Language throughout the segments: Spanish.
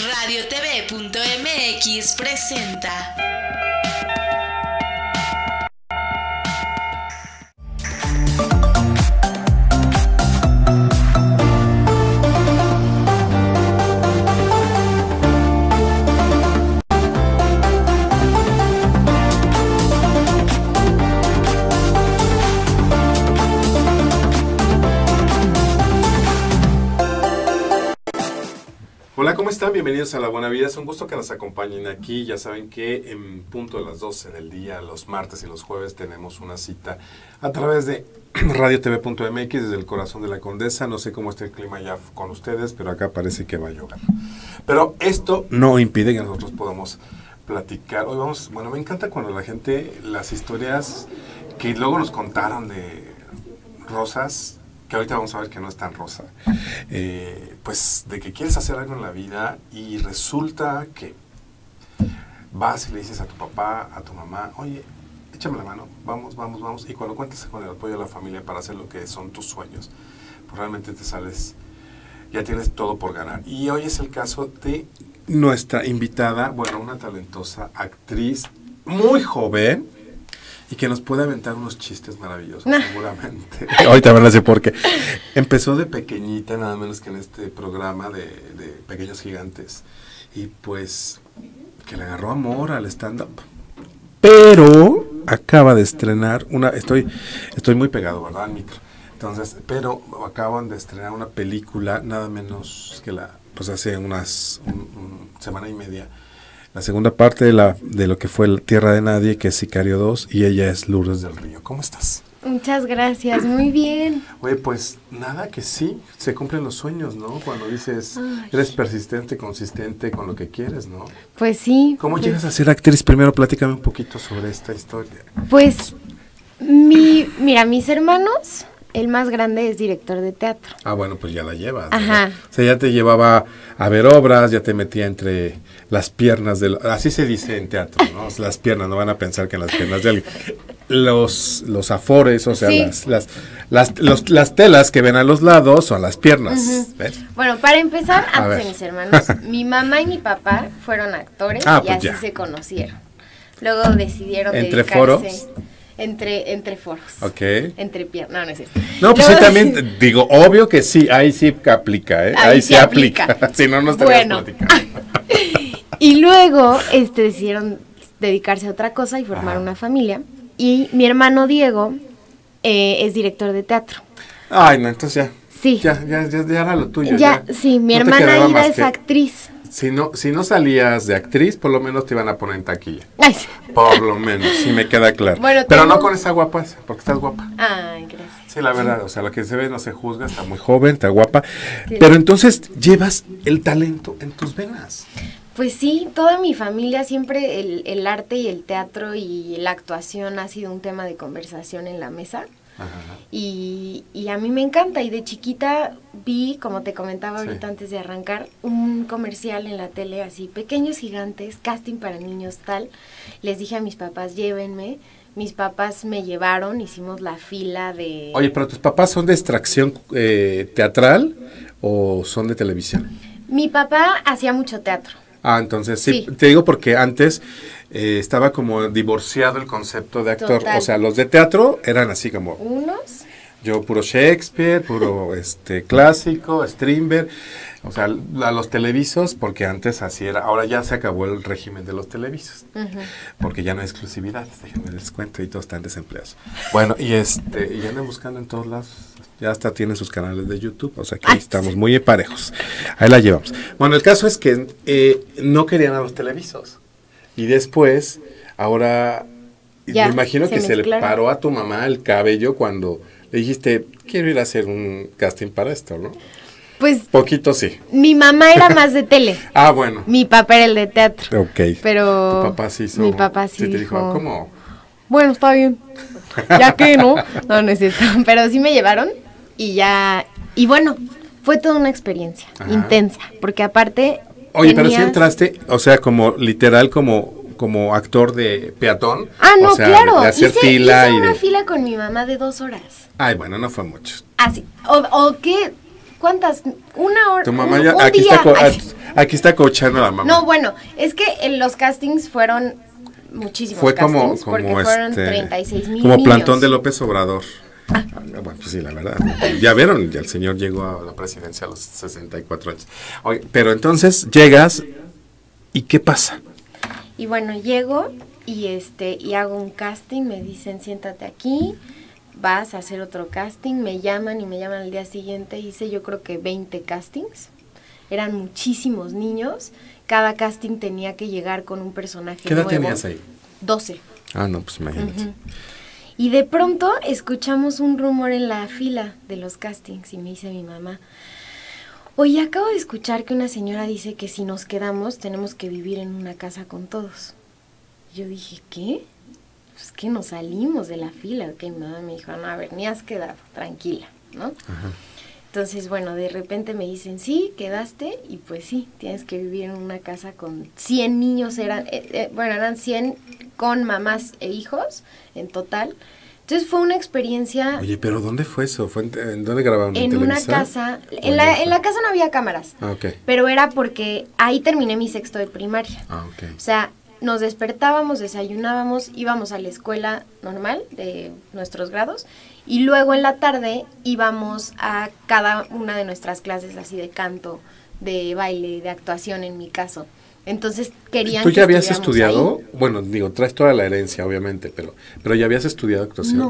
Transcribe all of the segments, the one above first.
RadioTV.mx presenta. ¿Cómo están? Bienvenidos a La Buena Vida. Es un gusto que nos acompañen aquí. Ya saben que en punto de las 12 del día, los martes y los jueves, tenemos una cita a través de radiotv.mx desde el corazón de la Condesa. No sé cómo está el clima ya con ustedes, pero acá parece que va a llover. Pero esto no impide que nosotros podamos platicar. Hoy vamos, bueno, me encanta cuando la gente, las historias que luego nos contaron de Rosas, que ahorita vamos a ver que no es tan rosa, eh, pues de que quieres hacer algo en la vida y resulta que vas y le dices a tu papá, a tu mamá, oye, échame la mano, vamos, vamos, vamos, y cuando cuentas con el apoyo de la familia para hacer lo que son tus sueños, pues realmente te sales, ya tienes todo por ganar. Y hoy es el caso de nuestra invitada, bueno, una talentosa actriz muy joven, y que nos puede aventar unos chistes maravillosos, seguramente. Ahorita van a decir por qué. Empezó de pequeñita, nada menos que en este programa de, de Pequeños Gigantes. Y pues que le agarró amor al stand-up. Pero acaba de estrenar una. Estoy, estoy muy pegado, ¿verdad, Mitro? Entonces, pero acaban de estrenar una película, nada menos que la. Pues hace unas un, un semana y media la segunda parte de, la, de lo que fue la Tierra de Nadie, que es Sicario 2, y ella es Lourdes del Río. ¿Cómo estás? Muchas gracias, muy bien. Oye, pues nada, que sí, se cumplen los sueños, ¿no? Cuando dices, Ay. eres persistente, consistente con lo que quieres, ¿no? Pues sí. ¿Cómo pues, llegas a ser actriz? Primero platícame un poquito sobre esta historia. Pues, mi, mira, mis hermanos, el más grande es director de teatro. Ah, bueno, pues ya la llevas. Ajá. ¿verdad? O sea, ya te llevaba a ver obras, ya te metía entre las piernas de... Así se dice en teatro, ¿no? Las piernas, no van a pensar que en las piernas de alguien. Los, los afores, o sea, Sí. las, las, las, los- las telas que ven a los lados son las piernas. Bueno, para empezar, A antes ver. de mis hermanos, mi mamá y mi papá fueron actores Ah, y pues así ya. se conocieron. Luego decidieron ¿Entre dedicarse foros? Entre, entre foros. Ok. Entre piernas. No, no es cierto. No, pues sí, también, digo, obvio que sí, ahí sí que aplica, ¿eh? Ahí, Ahí sí aplica. aplica. si no, no estaríamos Bueno. Y luego este, decidieron dedicarse a otra cosa y formar Ajá. una familia. Y mi hermano Diego eh, es director de teatro. Ay, no, entonces ya. Sí. Ya, ya, ya, ya era lo tuyo. Ya, sí, mi No hermana Ida es que- actriz. Si no, si no salías de actriz, por lo menos te iban a poner en taquilla. Ay, sí. Por lo menos, sí me queda claro. Bueno, Pero tengo- no con esa guapa, porque estás guapa. Ay, gracias. Sí, la verdad, o sea, lo que se ve no se juzga, está muy joven, está guapa. Sí. Pero entonces llevas el talento en tus venas. Pues sí, toda mi familia siempre el, el arte y el teatro y la actuación ha sido un tema de conversación en la mesa. Y, y a mí me encanta. Y de chiquita vi, como te comentaba Sí. ahorita antes de arrancar, un comercial en la tele así, pequeños gigantes, casting para niños tal. Les dije a mis papás, llévenme. Mis papás me llevaron, hicimos la fila de... Oye, pero tus papás son de extracción eh, teatral o son de televisión? Mi papá hacía mucho teatro. Ah, entonces sí, Sí. te digo porque antes eh, estaba como divorciado el concepto de actor. Total. O sea, los de teatro eran así como Unos yo puro Shakespeare, puro este clásico, Strindberg, o sea, a los televisos, porque antes así era. Ahora ya se acabó el régimen de los televisos, porque ya no hay exclusividad, déjenme les cuento y todos están desempleados. Bueno, y este, y andan buscando en todos lados. Ya hasta tienen sus canales de YouTube, o sea que ahí Ay, estamos muy parejos. Ahí la llevamos. Bueno, el caso es que eh, no querían a los televisos. Y después, ahora, Ya, me imagino se que se le paró a tu mamá el cabello cuando le dijiste, quiero ir a hacer un casting para esto, ¿no? Pues Poquito sí. mi mamá era más de tele. Ah, bueno. Mi papá era el de teatro. Ok. Pero tu papá sí hizo. mi papá sí, te dijo, dijo, ¿cómo? Bueno, está bien. Ya que no. No, no es cierto. Pero sí me llevaron y ya. Y bueno, fue toda una experiencia Ajá. intensa. Porque aparte. Oye, pero si tenías- entraste, o sea, como literal, como como actor de peatón. Ah, no, o sea, claro. De hacer hice, fila hice y una de. fila con mi mamá de dos horas. Ay, bueno, no fue mucho. Así. O, o qué. ¿Cuántas? Una hora. Tu mamá un- ya, un aquí día. está, co- Ay, Aquí está coachando la mamá. No, bueno, es que en los castings fueron muchísimos Fue como, castings como porque fueron este, 36 mil como niños. plantón de López Obrador. Ah, Bueno, pues sí, la verdad. Ya vieron, ya el señor llegó a la presidencia a los 64 años. Oye, pero entonces llegas y ¿qué pasa? Y bueno, llego y este y hago un casting, me dicen, "Siéntate aquí." Vas a hacer otro casting, me llaman y me llaman al día siguiente. Hice yo creo que 20 castings. Eran muchísimos niños. Cada casting tenía que llegar con un personaje ¿Qué edad nuevo. tenías ahí? 12. Ah, no, pues imagínate. Ujú. Y de pronto escuchamos un rumor en la fila de los castings y me dice mi mamá, oye, acabo de escuchar que una señora dice que si nos quedamos tenemos que vivir en una casa con todos. Yo dije, ¿qué? Pues que nos salimos de la fila. Ok, mi mamá me dijo, no, a ver, ni has quedado, tranquila, ¿no? Ajá. Entonces, bueno, de repente me dicen, sí, quedaste, y pues sí, tienes que vivir en una casa con 100 niños, eran, eh, eh, bueno, eran 100 con mamás e hijos en total. Entonces fue una experiencia Oye, pero ¿dónde fue eso? ¿Fue en, en dónde grabaron? en una casa, ¿O en la, en la casa no había cámaras, Ah, ok. pero era porque ahí terminé mi sexto de primaria. Ah, ok. O sea, nos despertábamos, desayunábamos, íbamos a la escuela normal de nuestros grados y luego en la tarde íbamos a cada una de nuestras clases así de canto, de baile, de actuación en mi caso. Entonces querían ¿Tú que ya habías estudiado? ahí. Bueno, digo, traes toda la herencia, obviamente, pero, pero ya habías estudiado actuación. No,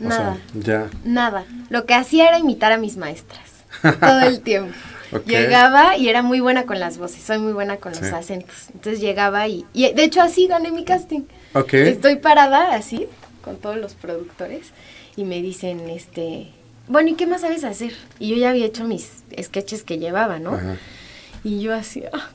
O nada. sea, ya. Nada. Lo que hacía era imitar a mis maestras todo el tiempo. Llegaba y era muy buena con las voces, soy muy buena con los Sí. acentos. Entonces llegaba y, y de hecho así gané mi casting. Ok. Estoy parada así con todos los productores y me dicen, este, bueno, ¿y qué más sabes hacer? Y yo ya había hecho mis sketches que llevaba, ¿no? Ajá. Y yo así, ah,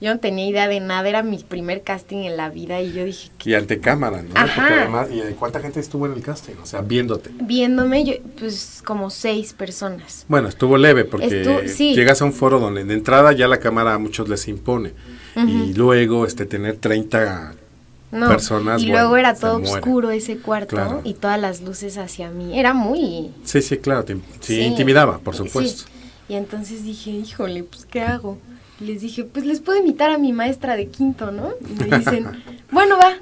yo no tenía idea de nada, era mi primer casting en la vida y yo dije, Y ante cámara, ¿no? Ajá. Porque además, ¿y cuánta gente estuvo en el casting? O sea, viéndote. viéndome, yo, pues como seis personas. Bueno, estuvo leve porque Estu- sí. llegas a un foro donde de entrada ya la cámara a muchos les impone. Y luego este tener 30 No, personas. y bueno, luego era todo oscuro ese cuarto Claro. y todas las luces hacia mí. Era muy... Sí, sí, claro. te- sí, Sí. intimidaba, por Sí. supuesto. Y entonces dije, híjole, pues ¿qué hago? Les dije, pues les puedo imitar a mi maestra de quinto, ¿no? Y me dicen, bueno, va.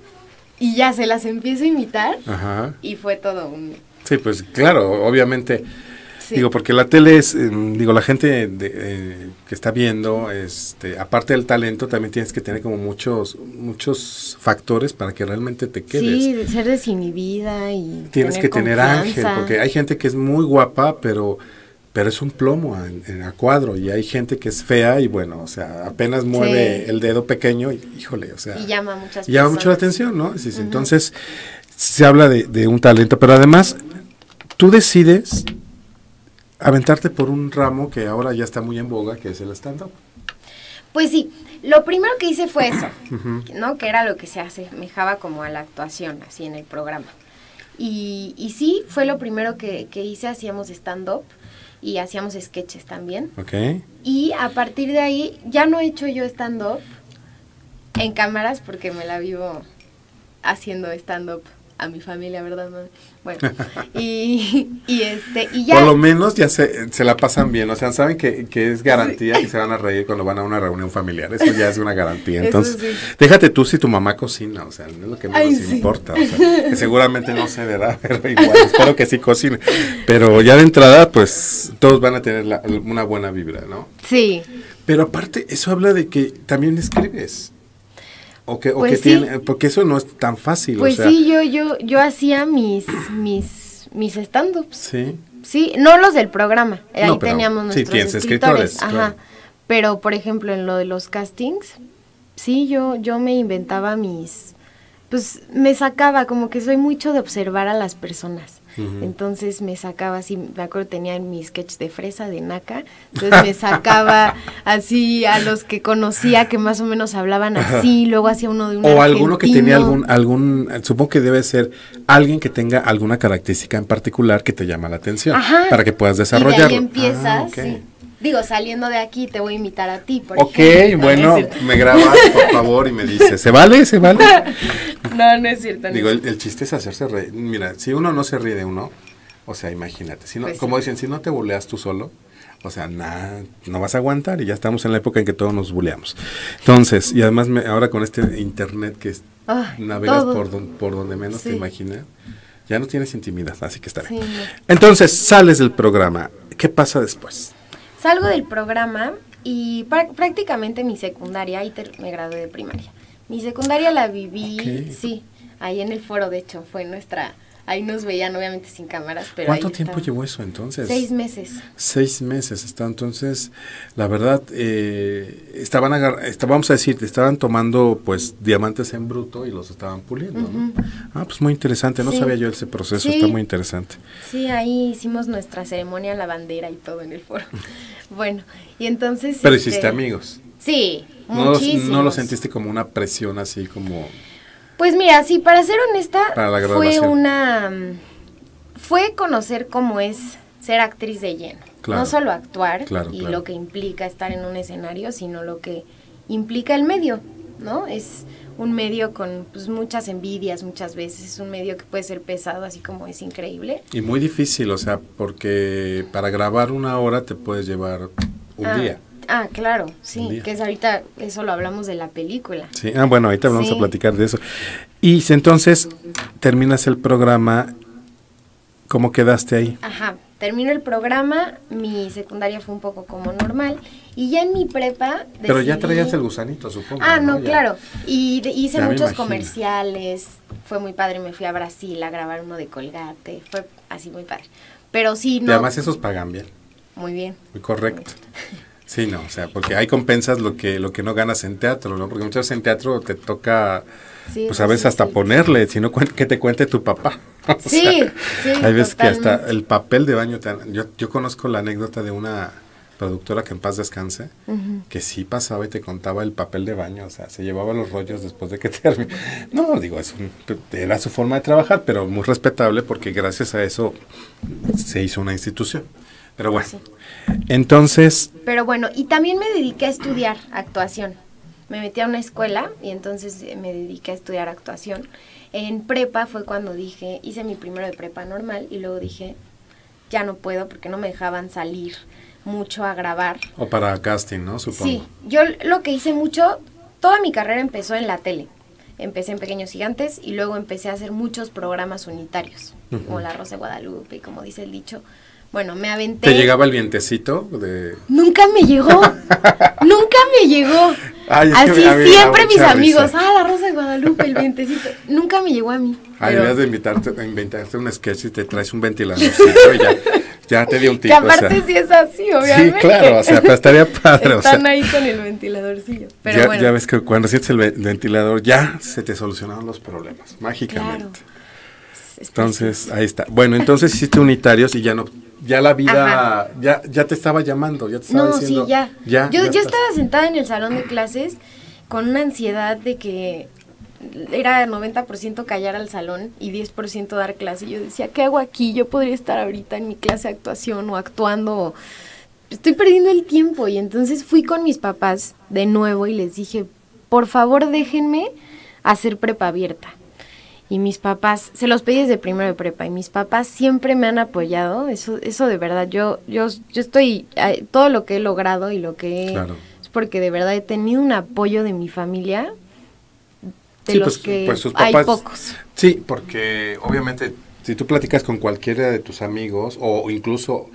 Y ya se las empiezo a imitar Ajá. y fue todo un... Sí, pues claro, obviamente. sí. Digo, porque la tele es, eh, digo, la gente de, eh, que está viendo, este, aparte del talento, también tienes que tener como muchos, muchos factores para que realmente te quedes. Sí, ser desinhibida y... tienes que tener ángel, porque hay gente que es muy guapa, pero, pero es un plomo en, en a cuadro, y hay gente que es fea y bueno, o sea, apenas mueve Sí. el dedo pequeño y híjole, o sea, Y llama a muchas llama mucho la atención, ¿no? Sí, sí, Entonces, se habla de, de un talento, pero además, tú decides aventarte por un ramo que ahora ya está muy en boga, que es el stand-up. Pues sí, lo primero que hice fue eso, ¿no? Que era lo que se asemejaba como a la actuación, así en el programa. Y, y sí, fue lo primero que, que hice, hacíamos stand-up y hacíamos sketches también. ¿Ok? Y a partir de ahí, ya no he hecho yo stand-up en cámaras porque me la vivo haciendo stand-up a mi familia, ¿verdad? mami? Bueno, y, y este, y ya... Por lo menos ya se, se la pasan bien, o sea, saben que, que es garantía que se van a reír cuando van a una reunión familiar, eso ya es una garantía. Entonces, sí. déjate tú si tu mamá cocina, o sea, no es lo que menos Ay, sí. importa, o sea, que seguramente no se verá, pero igual, espero que sí cocine. Pero ya de entrada, pues, todos van a tener la- una buena vibra, ¿no? Sí, Pero aparte, eso habla de que también escribes. O que, o Pues que sí. tiene, porque eso no es tan fácil, pues o sea. sí, yo, yo, yo hacía mis, mis, mis stand-ups. Sí. Sí, no los del programa. Ahí No, teníamos sí, nuestros tienes escritores. escritores, Ajá. claro. Pero, por ejemplo, en lo de los castings, sí, yo, yo me inventaba mis... Pues me sacaba, como que soy mucho de observar a las personas. Entonces me sacaba así, me acuerdo tenía mi sketch de fresa, de naca, entonces me sacaba así a los que conocía que más o menos hablaban así, luego hacía uno de un O alguno que tenía algún, algún, supongo que debe ser alguien que tenga alguna característica en particular que te llama la atención, Ajá. para que puedas Y de desarrollarlo. ahí empiezas, Ah, sí. Digo, saliendo de aquí te voy a imitar a ti, por Ok, ejemplo. bueno, No, me grabas, por favor, y me dices, ¿se vale? ¿Se vale? No, no es cierto. no Digo, el, el chiste es hacerse reír. Mira, si uno no se ríe de uno, o sea, imagínate, si no, Pues sí. como dicen, si no te burleas tú solo, O sea, nada, no vas a aguantar y ya estamos en la época en que todos nos buleamos. Entonces, y además me, ahora con este internet que es, Ah, navegas todo. por, don- por donde menos te imaginas, ya no tienes intimidad, así que está bien. Sí. Entonces, sales del programa. ¿Qué pasa después? Salgo del programa y prá- prácticamente mi secundaria, ahí me gradué de primaria. Mi secundaria la viví, sí, ahí en el foro, de hecho, fue nuestra, ahí nos veían obviamente sin cámaras, pero ¿Cuánto ahí tiempo llevó eso entonces? Seis meses. Seis meses está entonces, la verdad, eh, estaban, esta- vamos a decir, estaban tomando pues diamantes en bruto y los estaban puliendo, ¿no? Ah, pues muy interesante, no Sí. sabía yo ese proceso, Sí. está muy interesante. Sí, ahí hicimos nuestra ceremonia la bandera y todo en el foro. bueno, y entonces... Pero este, hiciste amigos. Sí, No no lo sentiste como una presión así como... Pues mira, sí, para ser honesta, Para fue una... mm, Fue conocer cómo es ser actriz de lleno. Claro. No solo actuar Claro, y claro. lo que implica estar en un escenario, sino lo que implica el medio, ¿no? Es un medio con pues, muchas envidias muchas veces, es un medio que puede ser pesado, así como es increíble. Y muy difícil, o sea, porque para grabar una hora te puedes llevar un ah, día. Ah, claro, sí, que es ahorita, eso lo hablamos de la película. Sí, ah, bueno, ahorita vamos a platicar de eso. Y si entonces terminas el programa, ¿cómo quedaste ahí? Ajá, termino el programa, mi secundaria fue un poco como normal y ya en mi prepa... Pero ya traías el gusanito, supongo. Ah, no, claro. Y de- hice Ya muchos comerciales, fue muy padre, me fui a Brasil a grabar uno de Colgate, fue así muy padre. Pero sí, Y no, además esos pagan bien, muy bien. muy correcto. Sí, no, o sea, porque hay compensas lo que lo que no ganas en teatro, ¿no? Porque muchas veces en teatro te toca, Sí, pues a veces sí, hasta sí. ponerle, si no cuen- que te cuente tu papá. O Sí, sea, sí, Hay veces que hasta el papel de baño, te yo, yo conozco la anécdota de una productora que en paz descanse, que sí pasaba y te contaba el papel de baño, o sea, se llevaba los rollos después de que terminó. No, digo, es un- era su forma de trabajar, pero muy respetable porque gracias a eso se hizo una institución. Pero bueno, Sí. entonces, Pero bueno, y también me dediqué a estudiar actuación. Me metí a una escuela y entonces eh, me dediqué a estudiar actuación. En prepa fue cuando dije, hice mi primero de prepa normal y luego dije, ya no puedo porque no me dejaban salir mucho a grabar. o para casting, ¿no? Supongo. Sí, yo lo que hice mucho, toda mi carrera empezó en la tele. Empecé en Pequeños Gigantes y luego empecé a hacer muchos programas unitarios, como La Rosa de Guadalupe, como dice el dicho. Bueno, me aventé. ¿Te llegaba el vientecito de... Nunca me llegó. Nunca me llegó. Ay, que Así me siempre mis amigos, risa. ah, la rosa de Guadalupe, el vientecito. Nunca me llegó a mí. Ay, pero- debías de invitarte, de inventarte un sketch y te traes un ventiladorcito y ya, ya te dio un que tip. o sea. aparte sí es así, obviamente. Sí, claro, o sea, pero estaría padre. o sea, Están ahí con el ventiladorcillo. Pero ya, bueno. ya ves que cuando sientes el ve- ventilador, ya se te solucionaron los problemas, mágicamente. Claro. Entonces, ahí está. Bueno, entonces hiciste unitarios y ya no, ya la vida, Ajá. ya, ya te estaba llamando, ya te estaba No, diciendo. sí, ya. ya yo ya yo estás. estaba sentada en el salón de clases con una ansiedad de que era 90% callar al salón y 10% dar clase. Y yo decía, ¿qué hago aquí? Yo podría estar ahorita en mi clase de actuación o actuando. o- Estoy perdiendo el tiempo. Y entonces fui con mis papás de nuevo y les dije, por favor déjenme hacer prepa abierta. Y mis papás, se los pedí desde primero de prepa y mis papás siempre me han apoyado. Eso, eso de verdad, yo, yo, yo estoy, todo lo que he logrado y lo que he- Claro. es porque de verdad he tenido un apoyo de mi familia de Sí, los pues- que pues sus hay pocos. Sí, porque obviamente si tú platicas con cualquiera de tus amigos o incluso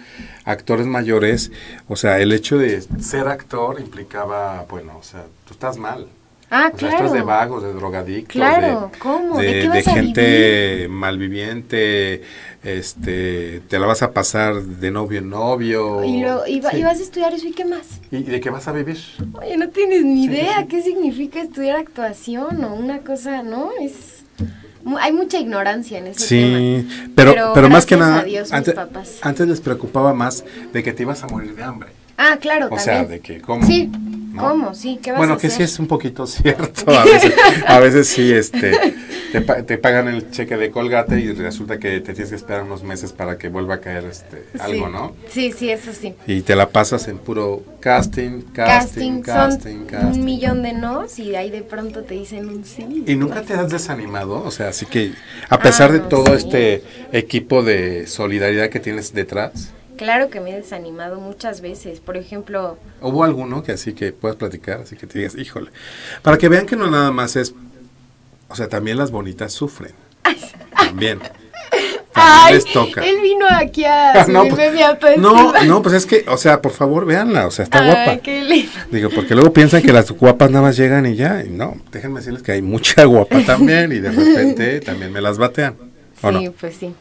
actores mayores, o sea, el hecho de ser actor implicaba, bueno, o sea, tú estás mal. Ah, claro. de vagos, de drogadictos, Claro, de, ¿cómo? de, ¿De qué vas a gente malviviente, este, te la vas a pasar de novio en novio. Y, iba- Sí. ibas a estudiar eso y qué más. ¿Y de qué vas a vivir? Oye, no tienes ni sí, idea sí. qué significa estudiar actuación o una cosa, ¿no? Es hay mucha ignorancia en ese tema. Sí, pero, Pero pero, más que nada, Dios, antes, les preocupaba más de que te ibas a morir de hambre. Ah, claro, O también. sea, de que, ¿cómo? Sí, ¿No? ¿cómo? Sí, ¿qué vas Bueno, a que hacer? sí es un poquito cierto. A veces, a veces sí, este, te, te pagan el cheque de colgate y resulta que te tienes que esperar unos meses para que vuelva a caer este, algo, Sí. ¿no? Sí, sí, eso sí. Y te la pasas en puro casting, casting, Casting, casting, son casting. un millón de nos y ahí de pronto te dicen un sí. ¿Y nunca te has desanimado? O sea, así que a pesar Ah, de todo sí. este equipo de solidaridad que tienes detrás, claro que me he desanimado muchas veces. Por ejemplo, ¿Hubo alguno que así que puedas platicar, así que te digas, híjole? Para que vean que no nada más es, o sea, también las bonitas sufren. También. También les toca. él vino aquí a no, pues, mi no, no, pues es que, o sea, por favor, véanla, o sea, está Ay, guapa. qué lindo. Digo, porque luego piensan que las guapas nada más llegan y ya, y no, déjenme decirles que hay mucha guapa también y de repente también me las batean. ¿o Sí, no? pues sí.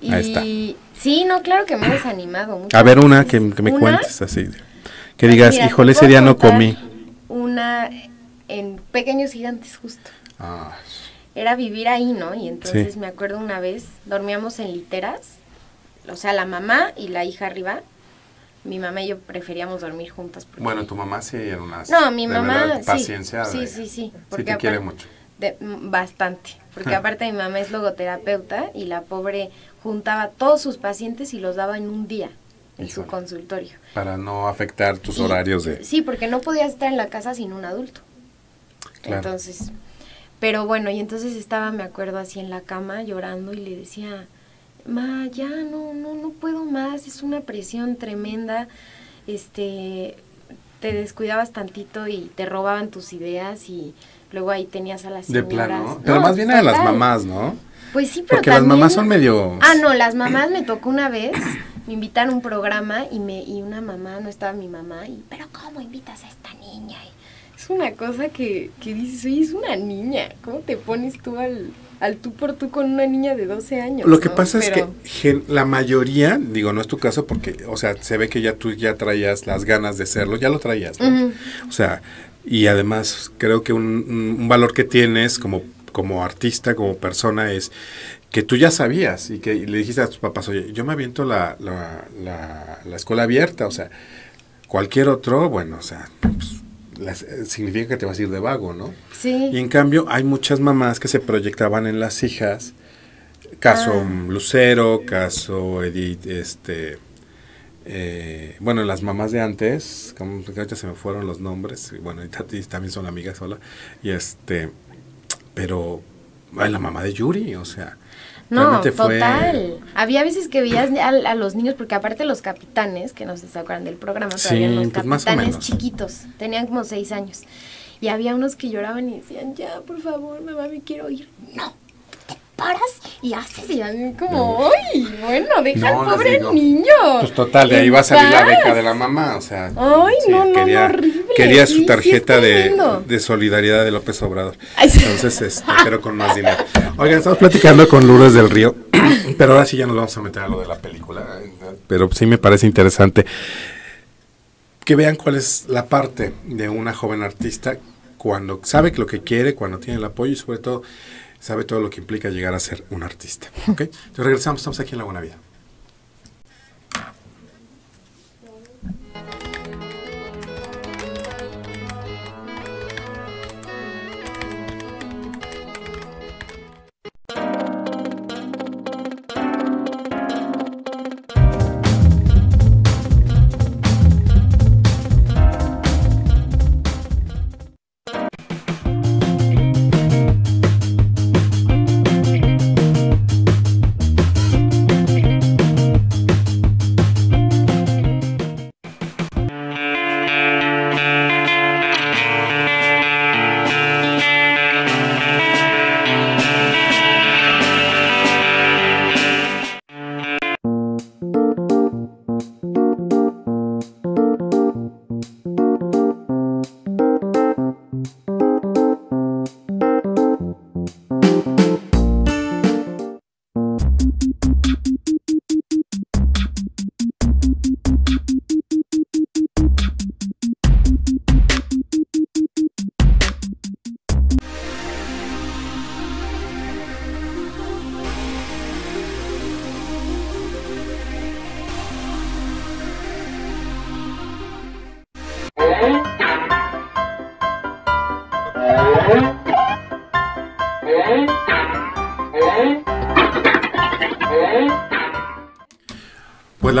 Y Ahí está. sí, no, claro que me he desanimado mucho. A ver una que, que me cuentes así, que digas, Mira, híjole, ese día no comí. Una en Pequeños Gigantes justo. Ah, Era vivir ahí, ¿no? Y entonces Sí. me acuerdo una vez, dormíamos en literas, o sea, la mamá y la hija arriba. Mi mamá y yo preferíamos dormir juntas. porque- bueno, tu mamá sí era una... No, mi de mamá verdad. Paciencia. Sí, de- sí, sí. Sí porque te quiere mucho. de- mm, bastante. Porque aparte mi mamá es logoterapeuta y la pobre juntaba todos sus pacientes y los daba en un día en su consultorio. Para no afectar tus Y- horarios de... Sí, porque no podías estar en la casa sin un adulto. Claro. Entonces, pero bueno, y entonces estaba, me acuerdo, así en la cama llorando y le decía, ma, ya no, no, no puedo más, es una presión tremenda, este, te descuidabas tantito y te robaban tus ideas y luego ahí tenías a las De señoras. Pero No, más bien a las total. mamás, ¿no? Pues sí, pero Porque las también- mamás son medio... Ah, no, las mamás me tocó una vez, me invitaron a un programa y me y una mamá, no estaba mi mamá, y pero ¿cómo invitas a esta niña? Y es una cosa que, que dices, oye, es una niña, ¿cómo te pones tú al, al tú por tú con una niña de 12 años? Lo que no? pasa es que la mayoría, digo, no es tu caso porque, o sea, se ve que ya tú ya traías las ganas de serlo, ya lo traías, ¿no? O sea, y además creo que un valor que tienes como, como artista, como persona, es que tú ya sabías y que le dijiste a tus papás, oye, yo me aviento la, la, la, la escuela abierta, o sea, cualquier otro, bueno, o sea, pues, las- eh, significa que te vas a ir de vago, ¿no? Sí. Y en cambio hay muchas mamás que se proyectaban en las hijas. Caso Ah. Lucero, caso Edith, este... eh, bueno, las mamás de antes, como ahorita se me fueron los nombres, y bueno, y Tati también son amigas sola, y este, pero, ay, la mamá de Yuri, o sea, No, fue- total. Había veces que veías a, a los niños, porque aparte los capitanes, que no se acuerdan del programa, pero Sí, había los pues capitanes chiquitos, tenían como seis años. Y había unos que lloraban y decían, ya, por favor, mamá, me quiero ir. No, paras y haces. Y a mí como, ¡ay! Bueno, deja No, al pobre digo. niño. Pues total, de ahí va a salir la paz". beca de la mamá, o sea. Ay, no, no, no, horrible, Quería su sí, tarjeta de, de solidaridad de López Obrador. Ay. Entonces, este, pero con más dinero. Oigan, estamos platicando con Lourdes del Río, pero ahora sí ya nos vamos a meter a lo de la película. Pero sí me parece interesante que vean cuál es la parte de una joven artista cuando sabe que lo que quiere, cuando tiene el apoyo y sobre todo sabe todo lo que implica llegar a ser un artista. ¿ok? Entonces regresamos, estamos aquí en La Buena Vida.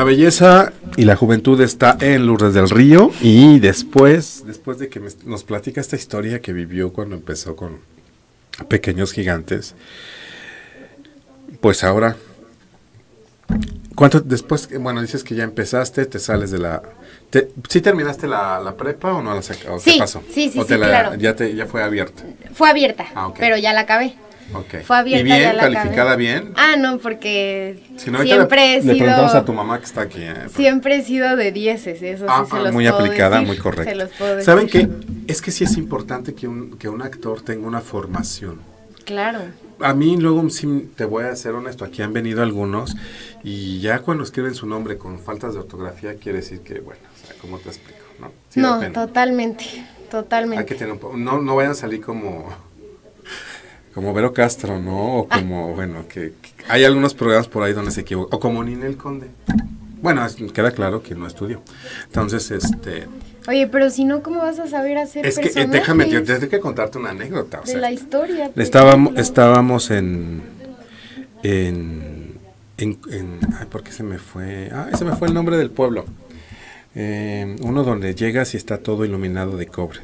Belleza y la juventud está en Lourdes del Río y después, después de que me- nos platica esta historia que vivió cuando empezó con Pequeños Gigantes, pues ahora ¿Cuánto después, bueno, dices que ya empezaste, te sales de la... Te, ¿Sí terminaste la, la prepa o no la sacaste? Sí, sí, sí, ¿O te sí, la- claro. Ya, te, ya fue abierta. Fue abierta, Ah, pero ya la acabé. Ok. Fue abierta, ¿Y bien? ya la acabé. ¿Calificada bien? Ah, no, porque Si no, ahorita siempre le, he le sido... preguntamos a tu mamá que está aquí. ¿eh? Siempre he sido de dieces, eso Ah, sí se los muy puedo aplicada, decir, muy correcta. Se los puedo decir. ¿Saben qué? Es que sí es importante que un, que un actor tenga una formación. Claro. A mí luego, sí, te voy a ser honesto, aquí han venido algunos y ya cuando escriben su nombre con faltas de ortografía quiere decir que, bueno, o sea, ¿cómo te explico? No, Sí no, totalmente, Hay totalmente. que tener un po- no, no vayan a salir como como Vero Castro, ¿no? O Ah. como, bueno, que, que hay algunos programas por ahí donde se equivoca. O como Ninel Conde. Bueno, es- queda claro que no estudió. Entonces, este... Oye, pero si no, ¿cómo vas a saber hacer Es que eh, déjame, te- tengo que contarte una anécdota. O de sea, la historia? estábamos, ejemplo? estábamos en, en, en, en- ay, ¿por qué se me fue? Ah, se me fue el nombre del pueblo. Eh, uno donde llegas y está todo iluminado de cobre.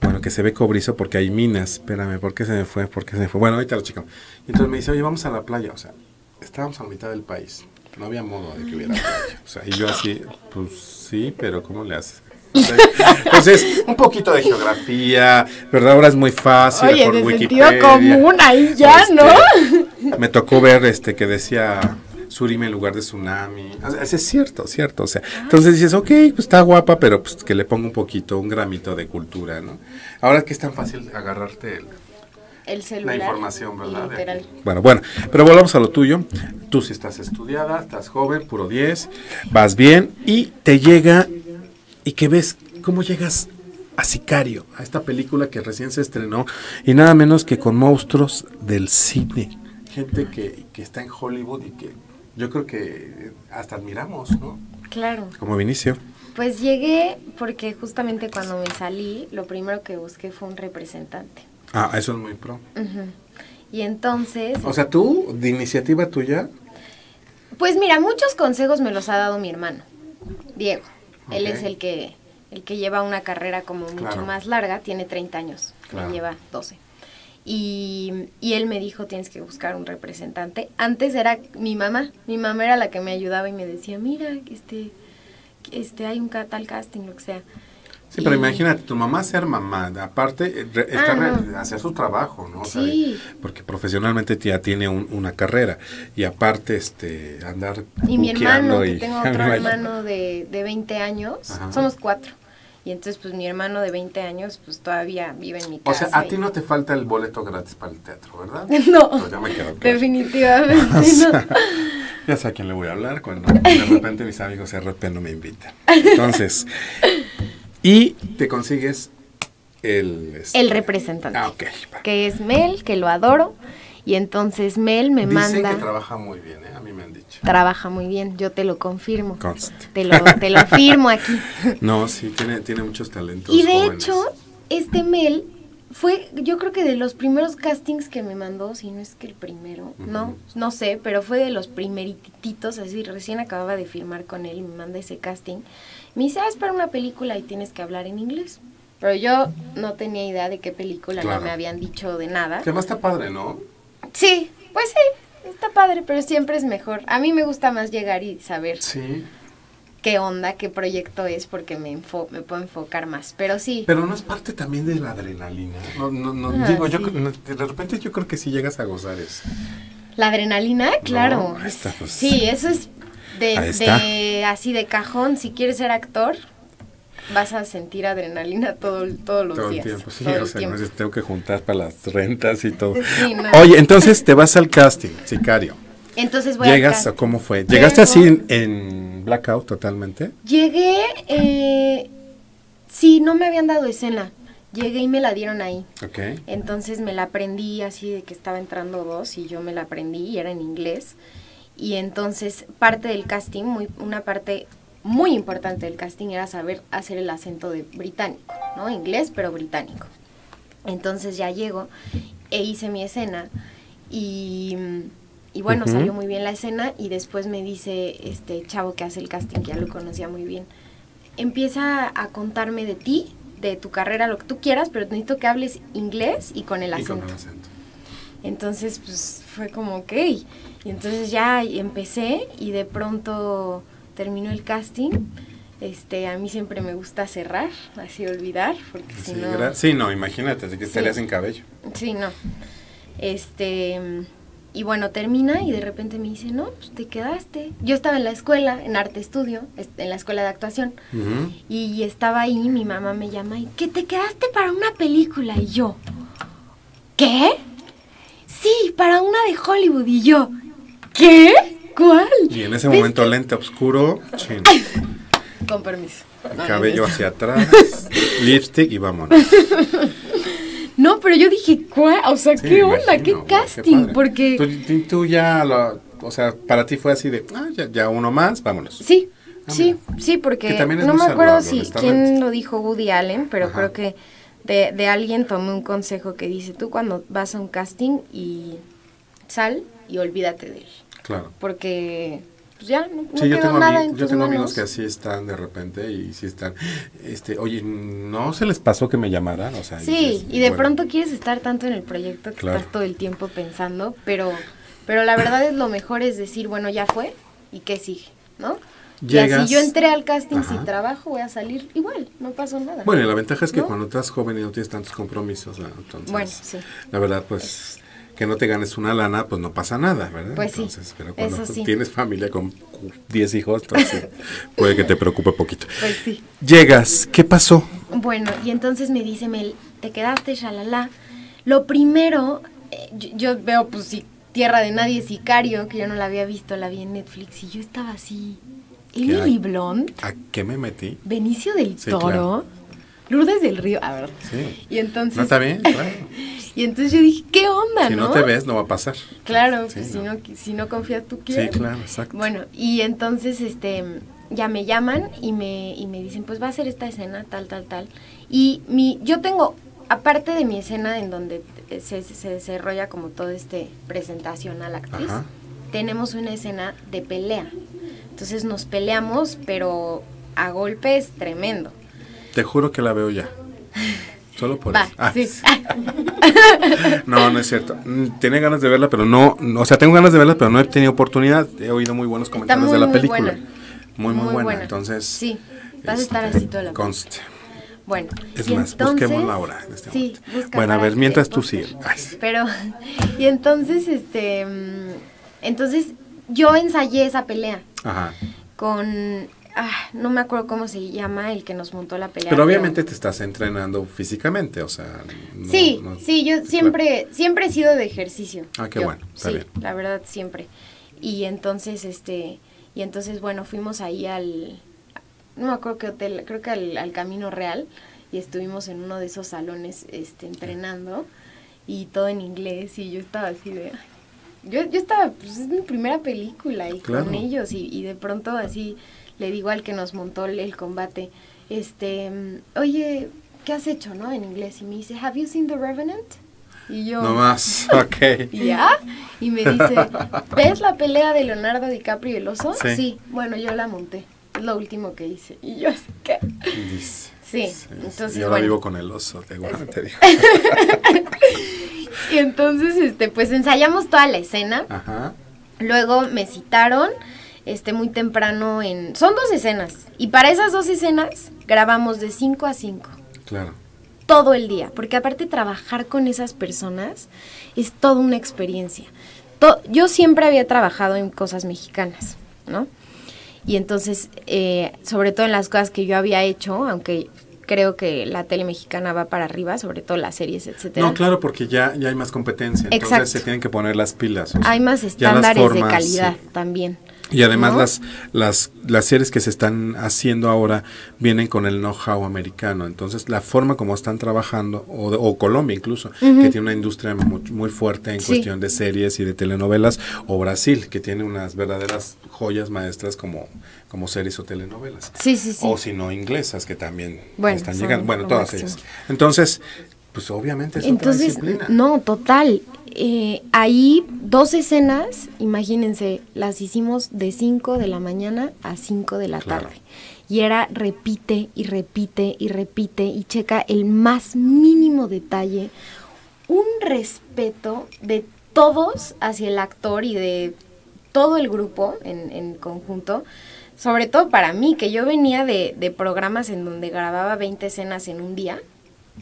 Bueno, que se ve cobrizo porque hay minas. Espérame, ¿por qué se me fue? ¿Por qué se me fue? Bueno, ahorita lo checamos. Entonces me dice, oye, vamos a la playa. O sea, estábamos a la mitad del país. No había modo de que hubiera playa. O sea, y yo así, pues sí, pero ¿cómo le haces? Entonces, un poquito de geografía, ¿verdad? Ahora es muy fácil. Oye, por de Wikipedia. sentido común, ahí ya, Este, ¿no? Me tocó ver este que decía Surime en lugar de tsunami. O sea, es cierto, cierto. O sea, entonces dices, ok, pues está guapa, pero pues que le ponga un poquito, un gramito de cultura, ¿no? Ahora que es tan fácil agarrarte el, El celular. la información, ¿verdad? Literal. Bueno, bueno, pero volvamos a lo tuyo. Tú sí estás estudiada, estás joven, puro 10, vas bien y te llega y que ves cómo llegas a Sicario, a esta película que recién se estrenó y nada menos que con monstruos del cine. Gente que, que está en Hollywood y que yo creo que hasta admiramos, ¿no? Claro. Como Vinicio. Pues llegué porque justamente cuando me salí, lo primero que busqué fue un representante. Ah, eso es muy pro. Y entonces, O sea, tú, de iniciativa tuya, pues mira, muchos consejos me los ha dado mi hermano, Diego. Él es el que el que lleva una carrera como mucho Claro. más larga, tiene 30 años, Claro. me lleva 12. Y, y él me dijo, tienes que buscar un representante. Antes era mi mamá, mi mamá era la que me ayudaba y me decía, mira, este, este hay un tal casting, lo que sea. Sí, pero imagínate, tu mamá ser mamá, aparte, eh, re- Ah, no. hacer su trabajo, ¿no? Sí. porque profesionalmente ya tiene un- una carrera y aparte, este, andar Y mi hermano, que y- tengo Ay, otro hermano de, de 20 años, Ajá. somos cuatro. Y entonces, pues mi hermano de 20 años, pues todavía vive en mi O casa. sea, a y- ti no te falta el boleto gratis para el teatro, ¿verdad? No, Pues ya me quedó claro. definitivamente no. Ya sé a quién le voy a hablar cuando de repente mis amigos RP no me invitan. Entonces, y te consigues el... este- El representante. Ah, ok. va. Que es Mel, que lo adoro. Y entonces Mel me Dicen manda. que trabaja muy bien, ¿eh? A mí me han dicho. Trabaja muy bien, yo te lo confirmo. Te lo, te lo firmo aquí. No, sí, tiene, tiene muchos talentos. Y de jóvenes. hecho, este Mel fue, yo creo que de los primeros castings que me mandó, si no es que el primero, no, no sé, pero fue de los primerititos, así, recién acababa de firmar con él y me manda ese casting. Me dice, ah, es para una película y tienes que hablar en inglés. Pero yo no tenía idea de qué película, Claro. no me habían dicho de nada. Que además está padre, ¿no? Sí, pues sí, está padre, pero siempre es mejor. A mí me gusta más llegar y saber Sí. qué onda, qué proyecto es, porque me, enfo- me puedo enfocar más. Pero sí, Pero no es parte también de la adrenalina. No, no, no. Ah, digo, yo sí. no, de repente yo creo que sí llegas a gozar eso. la adrenalina, claro. ahí está, pues. Sí, eso es de así de cajón. Si quieres ser actor, vas a sentir adrenalina todo, el- todos los Todo el días. tiempo, sí, todo el sea, tiempo. no es- tengo que juntar para las rentas y todo. Sí, no. Oye, entonces te vas al casting, sicario. Entonces voy a ¿Llegas o cómo fue? ¿Llegaste Llego. así en, en blackout totalmente? Llegué, eh, sí, no me habían dado escena. Llegué y me la dieron ahí. Ok. Entonces me la aprendí así de que estaba entrando dos y yo me la aprendí y era en inglés. Y entonces parte del casting, muy, una parte muy importante del casting era saber hacer el acento de británico, ¿no? Inglés pero británico. Entonces ya llego e hice mi escena y, y bueno, salió muy bien la escena y después me dice este chavo que hace el casting, que ya lo conocía muy bien, empieza a contarme de ti, de tu carrera, lo que tú quieras, pero necesito que hables inglés y con el Y con acento. el acento. Entonces, pues fue como, ok. Y entonces ya empecé y de pronto terminó el casting. Este, a mí siempre me gusta cerrar, así olvidar, porque si Sí, no... gra- sí, no, imagínate, así que Sí. estarías sin cabello. Sí, no. Este, y bueno, termina y de repente me dice, no, pues te quedaste. Yo estaba en la escuela, en arte estudio, est- en la escuela de actuación, y estaba ahí, mi mamá me llama y, que te quedaste para una película. Y yo, ¿qué? Sí, para una de Hollywood. Y yo, ¿qué? ¿Cuál? Y en ese ¿Ves momento lente oscuro, chin, Con permiso. el cabello hacia atrás, lipstick y vámonos. No, pero yo dije, ¿cuál? O sea, Sí, ¿qué onda? imagino, ¿Qué casting? Porque... Tú, ya, lo- o sea, para ti fue así de, ah, ya, ya uno más, vámonos. Sí, Ah, sí, mira. sí, porque no me acuerdo si quién lo dijo Woody Allen, pero Ajá. creo que de, de alguien tomé un consejo que dice, tú cuando vas a un casting y sal y olvídate de él, Claro. porque pues ya no, no Sí, yo tengo, nada en yo tengo manos. amigos que así están de repente y sí están, este, oye, ¿no se les pasó que me llamaran? O sea, Sí, y de bueno, pronto quieres estar tanto en el proyecto que Claro. estás todo el tiempo pensando, pero, pero la verdad es lo mejor es decir, bueno, ya fue, ¿y qué sigue? ¿No? Y Llegas- así yo entré al casting Ajá. sin trabajo, voy a salir igual, no pasó nada. Bueno, y la ventaja es que ¿No? cuando estás joven y no tienes tantos compromisos, ¿no? entonces, Bueno, sí. la verdad, pues, que no te ganes una lana, pues no pasa nada, ¿verdad? Pues sí, Entonces, pero cuando eso sí. tienes familia con 10 hijos, entonces puede que te preocupe poquito. Pues sí. Llegas, ¿qué pasó? Bueno, y entonces me dice Mel, te quedaste, shalala. Lo primero, eh, yo, yo veo, pues sí, Tierra de Nadie, Sicario, que yo no la había visto, la vi en Netflix, y yo estaba así. ¿Qué Emily? Blunt, ¿A qué me metí? Benicio del Sí, Toro, claro. Lourdes del Río, a ver. Sí. Y entonces, ¿No está bien? Claro. y entonces yo dije, ¿qué onda, Si no? no te ves, no va a pasar. Claro, Sí, pues si, no. si no confías tú, Sí, ¿quién? claro, exacto. Bueno, y entonces este ya me llaman y me, y me dicen, pues va a ser esta escena, tal, tal, tal. Y mi, yo tengo, aparte de mi escena en donde eh, se, se desarrolla como todo este presentación a la actriz, Ajá. tenemos una escena de pelea. Entonces nos peleamos, pero a golpes tremendo. Te juro que la veo ya. Solo por Va, eso. Ah, sí. No, no es cierto. Mm, Tenía ganas de verla, pero no, no- o sea, tengo ganas de verla, pero no he tenido oportunidad. He oído muy buenos comentarios muy, de la película. buena. Muy, muy, Muy buena. buena. Entonces, Sí, vas a estar este, así toda la Conste. Bueno, Es y más, entonces- busquémosla ahora, en este sí, momento. Bueno, a ver, mientras tú póster. sigue. Ay, sí. Pero, y entonces, este, mm, entonces yo ensayé esa pelea Ajá. con, ah, no me acuerdo cómo se llama el que nos montó la pelea. Pero obviamente te estás entrenando físicamente, o sea. no- sí, no- sí, yo siempre, siempre he sido de ejercicio. Ah, qué yo, bueno, está sí, bien. la verdad siempre. Y entonces, este, y entonces, bueno, fuimos ahí al, no me acuerdo qué hotel, creo que al, al Camino Real, y estuvimos en uno de esos salones, este, entrenando, y todo en inglés, y yo estaba así de, yo, yo estaba, pues es mi primera película, y Claro. con ellos, y, y de pronto así, le digo al que nos montó el, combate, este, oye, ¿qué has hecho, no? En inglés, y me dice, ¿Have you seen The Revenant? Y yo... No más, ok. ¿Y ya? Y me dice, ¿ves la pelea de Leonardo DiCaprio y el oso? Sí. Bueno, yo la monté. Es lo último que hice. Y yo que... Dice. Sí, entonces, Y ahora bueno. vivo con el oso, te, guardo, te digo. Y entonces, este, pues ensayamos toda la escena. Ajá. Luego me citaron, este, muy temprano en... Son dos escenas. Y para esas dos escenas grabamos de 5 a 5. Claro. todo el día, porque aparte trabajar con esas personas es toda una experiencia. To- yo siempre había trabajado en cosas mexicanas, ¿no? Y entonces, eh, sobre todo en las cosas que yo había hecho, aunque creo que la tele mexicana va para arriba, sobre todo las series, etcétera. No, claro, porque ya, ya hay más competencia. Entonces Exacto. se tienen que poner las pilas. o sea, Hay más estándares de calidad sí. también. Y además ¿no? las, las, las series que se están haciendo ahora vienen con el know-how americano. Entonces la forma como están trabajando, o, o Colombia incluso, que tiene una industria muy, muy fuerte en Sí. cuestión de series y de telenovelas, o Brasil, que tiene unas verdaderas joyas maestras como, como series o telenovelas. Sí, sí, sí. O si no, inglesas, que también Bueno, están llegando. Bueno, todas ellas. Entonces, pues obviamente es otra Entonces, disciplina. no, total. Eh, ahí dos escenas, imagínense, las hicimos de 5 de la mañana a 5 de la Claro. tarde. Y era repite y repite y repite y checa el más mínimo detalle. un respeto de todos hacia el actor y de todo el grupo en, en conjunto. Sobre todo para mí, que yo venía de, de programas en donde grababa 20 escenas en un día,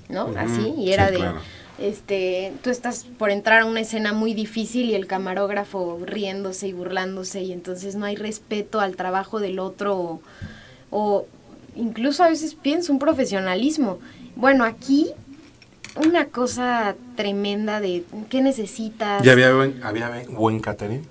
¿no? Así, y sí, era de, claro. este, tú estás por entrar a una escena muy difícil y el camarógrafo riéndose y burlándose y entonces no hay respeto al trabajo del otro o, o incluso a veces pienso un profesionalismo. Bueno, aquí una cosa tremenda de qué necesitas. ¿Ya había buen, había buen- buen catering?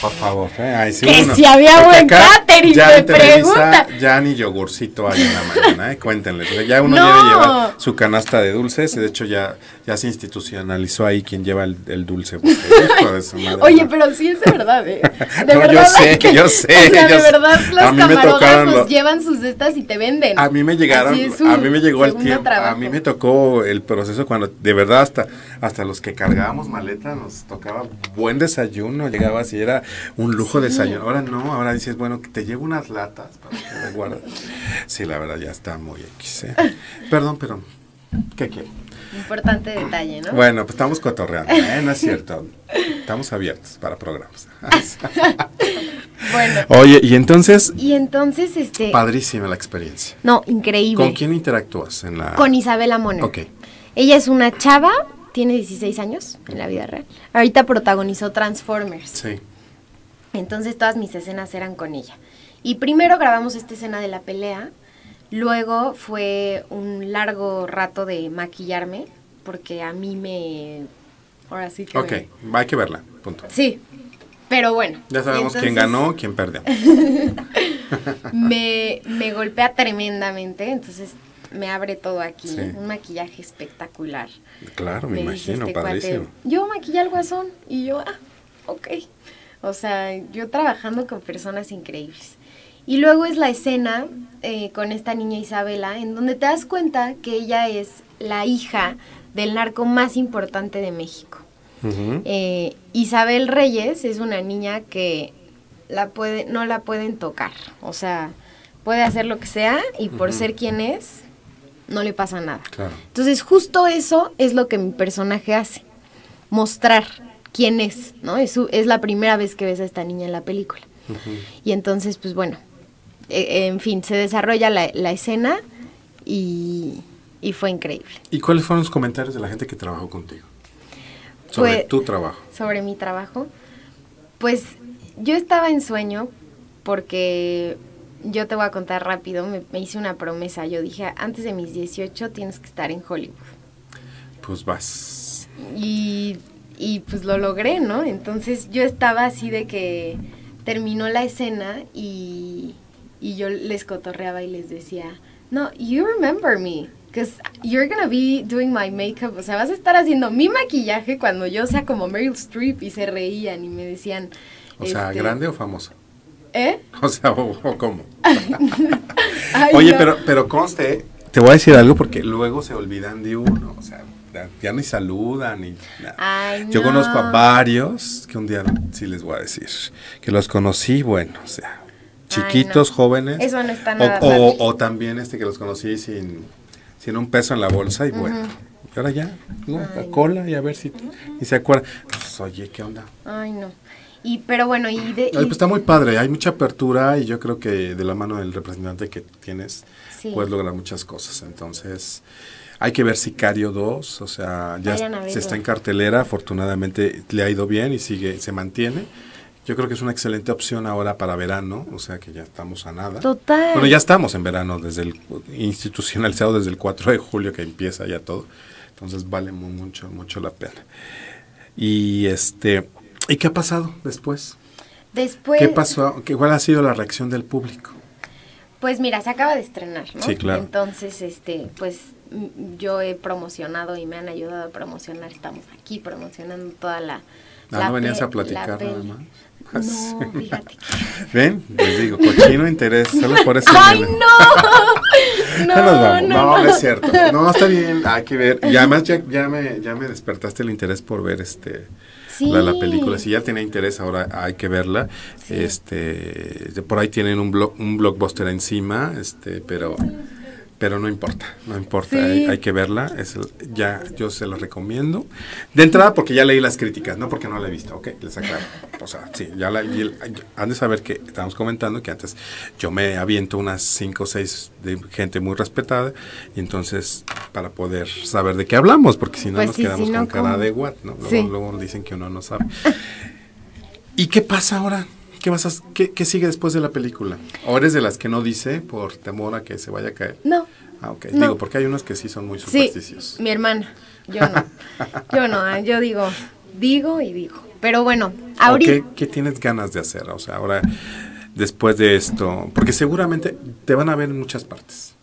Por favor. ¿eh? Ay, sí, Que uno. si había Porque buen catering, ya me pregunta. Ya ni yogurcito hay en la mañana, ¿eh? O sea, ya uno No. debe llevar su canasta de dulces. Y de hecho, ya, ya se institucionalizó ahí quien lleva el, el dulce. Oye, pero sí es de verdad, ¿eh? De No, yo verdad sé, que- yo sé, O sea, yo de sé. verdad los A mí me camarógrafos los- llevan sus cestas y te venden. A mí me llegaron, a mí me llegó el tiempo, a mí me tocó el proceso cuando de verdad hasta hasta los que cargábamos maleta nos tocaba buen desayuno, llegaba así era un lujo desayuno. Ahora no, ahora dices, bueno, que te llevo unas latas para que me guardes. Sí, la verdad ya está muy X. ¿eh? Perdón, pero ¿qué quiere? Importante detalle, ¿no? Bueno, pues estamos cotorreando, ¿eh? no es cierto. Estamos abiertos para programas. Bueno, Oye, y entonces y entonces, este... padrísima la experiencia. No, increíble. ¿Con quién interactúas en la Con Isabela Moner. Ok. Ella es una chava, tiene 16 años en la vida real. Ahorita protagonizó Transformers. Sí. Entonces todas mis escenas eran con ella. Y primero grabamos esta escena de la pelea, luego fue un largo rato de maquillarme, porque a mí me... Ahora sí que... Ok, me- hay que verla, punto. Sí, pero bueno. Ya sabemos quién ganó, quién perdió. Me, me golpea tremendamente, entonces me abre todo aquí. Sí. Un maquillaje espectacular. Claro, me, imagino, este cuate, padrísimo. yo maquillé al guasón y yo, ah, ok. O sea, yo trabajando con personas increíbles. Y luego es la escena eh, con esta niña Isabela, en donde te das cuenta que ella es la hija del narco más importante de México. Eh, Isabel Reyes es una niña que la puede, no la pueden tocar. O sea, puede hacer lo que sea y por ser quien es, no le pasa nada. Claro. Entonces, justo eso es lo que mi personaje hace. Mostrar quién es, ¿no? Es, su- es la primera vez que ves a esta niña en la película. Y entonces, pues bueno, eh, en fin, se desarrolla la, la escena y, y fue increíble. ¿Y cuáles fueron los comentarios de la gente que trabajó contigo? Sobre Pues- tu trabajo. sobre mi trabajo. Pues yo estaba en sueño porque yo te voy a contar rápido, me, me hice una promesa, yo dije, antes de mis 18 tienes que estar en Hollywood. Pues vas. Y, y pues lo logré, ¿no? Entonces yo estaba así de que terminó la escena y, y yo les cotorreaba y les decía, no, you remember me, because you're gonna be doing my makeup, o sea, vas a estar haciendo mi maquillaje cuando yo sea como Meryl Streep y se reían y me decían... O sea, este, ¿grande o famosa? ¿Eh? O sea, o, o cómo. Ay, Oye, no. pero, pero conste, te voy a decir algo porque luego se olvidan de uno. O sea, ya, ni saludan ni nada. Ay, Yo no. conozco a varios que un día sí les voy a decir. Que los conocí, bueno, o sea, chiquitos, no. jóvenes. Eso no está o, nada o, o también este que los conocí sin, sin un peso en la bolsa y bueno. Y ahora ya, ¿no? La cola y a ver si y se acuerdan. Pues, oye, ¿qué onda? Ay, no. Y, pero bueno, y de... Ay, y- pues está muy padre, hay mucha apertura y yo creo que de la mano del representante que tienes Sí. puedes lograr muchas cosas. Entonces, hay que ver Sicario 2, o sea, ya se está en cartelera, afortunadamente le ha ido bien y sigue se mantiene. Yo creo que es una excelente opción ahora para verano, o sea que ya estamos a nada. Total. Bueno, ya estamos en verano desde el institucionalizado desde el 4 de julio que empieza ya todo. Entonces vale mu- mucho mucho la pena. Y este ¿y qué ha pasado después? Después... ¿Qué pasó? ¿Qué, ¿Cuál ha sido la reacción del público? Pues mira, se acaba de estrenar, ¿no? Sí, claro. Entonces, este, pues m- yo he promocionado y me han ayudado a promocionar. Estamos aquí promocionando toda la. Ah, la ¿no venías a platicar la nada más? No, fíjate. ¿Ven? Les digo, cochino interés, solo por eso. ¡Ay, vienen. no! Vamos. no, No, no, no. es cierto. No, está bien, hay que ver. Y además ya, ya, me, ya me despertaste el interés por ver este la, película. Si ya tenía interés, ahora hay que verla. Sí. Este, por ahí tienen un, blo- un blockbuster encima, este, pero pero no importa, no importa, Sí. hay, hay que verla, es el- ya yo se la recomiendo. De entrada porque ya leí las críticas, no porque no la he visto, ok, les aclaro. O sea, sí, ya la y el- han de saber que estamos comentando que antes yo me aviento unas cinco o seis de gente muy respetada y entonces para poder saber de qué hablamos, porque si no Pues nos sí, quedamos si no, con cara de what, ¿no? Luego, Sí. luego dicen que uno no sabe. ¿Y qué pasa ahora? ¿Qué, vas a, qué, qué sigue después de la película? ¿O eres de las que no dice por temor a que se vaya a caer? No. Ah, ok. No. Digo, porque hay unos que sí son muy Sí, supersticiosos. mi hermana. Yo no. Yo no, ah, yo digo, digo y digo. Pero bueno, ¿O ahorita... qué, qué tienes ganas de hacer? O sea, ahora, después de esto, porque seguramente te van a ver en muchas partes.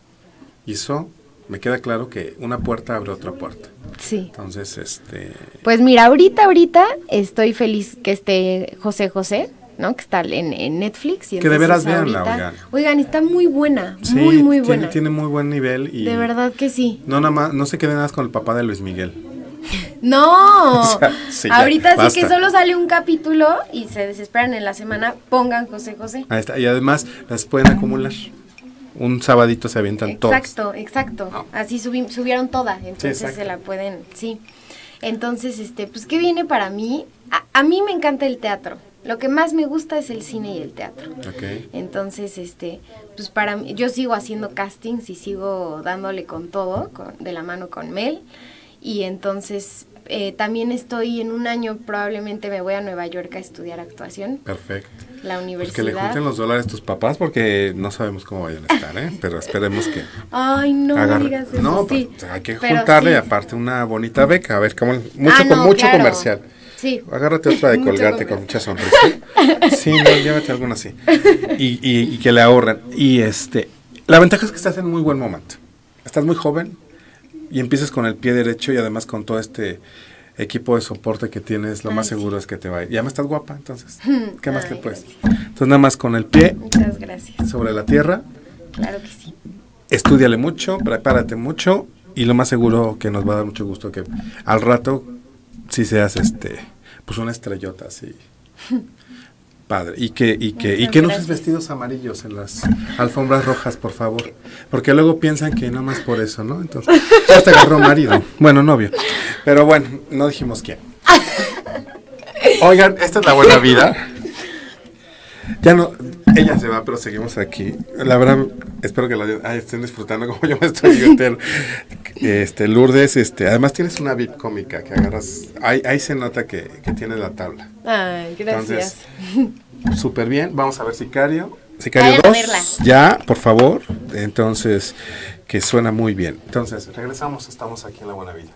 Y eso me queda claro que una puerta abre otra puerta. Sí. Entonces, este... Pues mira, ahorita, ahorita estoy feliz que esté José José, ¿no? Que está en, en Netflix. Y Que de veras ahorita- oigan. Oigan, está muy buena, Sí, muy, muy tiene, buena. tiene muy buen nivel y... De verdad que sí. No, nada más, no se queden nada más con el papá de Luis Miguel. No, O sea, sí, ya, ahorita sí que solo sale un capítulo y se desesperan en la semana, pongan José José. Ahí está. Y además las pueden acumular. Un sabadito se avientan todos. Exacto, exacto. No. Así subi- subieron toda, entonces exacto. se la pueden, sí. Entonces, este, pues, ¿qué viene para mí? A, a mí me encanta el teatro. Lo que más me gusta es el cine y el teatro. Ok. Entonces, este, pues para mí, yo sigo haciendo castings y sigo dándole con todo, con- de la mano con Mel. Y entonces, eh, también estoy en un año, probablemente me voy a Nueva York a estudiar actuación, Perfecto. la Pues universidad. que le junten los dólares tus papás porque no sabemos cómo vayan a estar, ¿eh? Pero esperemos que Ay, no agarre- digas eso, No, sí. pues, hay que Pero juntarle sí. aparte una bonita beca. A ver, cómo mucho, Ah, no, mucho claro. comercial. Sí. Agárrate otra de Mucho colgate con mucha sonrisa. Sí, no, llévate alguna así. Y, y, y que le ahorren. Y este, la ventaja es que estás en muy buen momento. Estás muy joven y empiezas con el pie derecho y además con todo este equipo de soporte que tienes, lo Ay, más sí. seguro es que te va a ir. Ya me estás guapa, entonces. ¿Qué más Ay, le puedes? gracias. Entonces nada más con el pie Muchas gracias. sobre la tierra, Claro que sí. estudiale mucho, prepárate mucho y lo más seguro que nos va a dar mucho gusto que al rato si seas este pues una estrellota así. Padre. Y que y que y que no uses vestidos amarillos en las alfombras rojas por favor. Porque luego piensan que no más por eso no entonces ya te agarró marido. Bueno novio. Pero bueno no dijimos quién. Oigan esta es la buena vida ya no, ella se va, pero seguimos aquí. La verdad, espero que la ay, estén disfrutando como yo me estoy divirtiendo. Este, Lourdes, este, además tienes una VIP cómica que agarras, ahí, ahí se nota que, que tienes la tabla. Ay, gracias. Súper bien, vamos a ver Sicario. Sicario Vayan a 2, verla. ya, por favor. Entonces, que suena muy bien. Entonces, regresamos, estamos aquí en La Buena Vida.